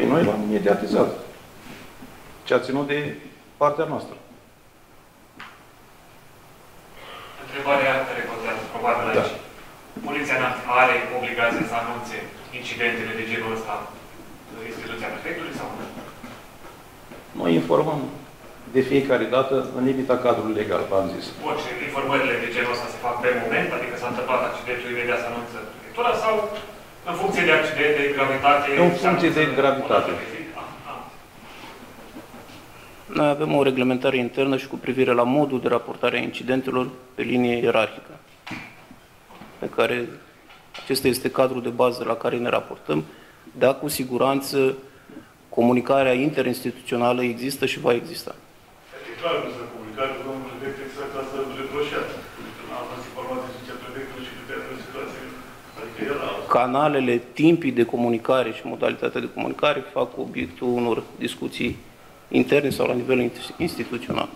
Păi noi l-am mediatizat. Ce a ținut de partea noastră. Întrebarea care contează, probabil Da. aici. Poliția are obligația să anunțe incidentele de genul ăsta instituția prefectului sau nu? Noi informăm de fiecare dată în limita cadrului legal, v-am zis. Orice informările de genul ăsta se fac pe moment, adică s-a întâmplat accidentul, imediat să anunță prefectura sau în funcție de accident, de gravitate? În funcție de se anunță gravitate. o dată pe zi? Ah, ah. Noi avem o reglementare internă și cu privire la modul de raportare a incidentelor pe linie ierarhică, pe care acesta este cadrul de bază la care ne raportăm. Da, cu siguranță, comunicarea interinstituțională există și va exista. E clar că s-a comunicat cu domnul prefect exact asta reproșeat. N-a fost informații și ce prefectul și câte alte situații. Adică era Canalele, timpii de comunicare și modalitatea de comunicare fac obiectul unor discuții interne sau la nivel instituțional.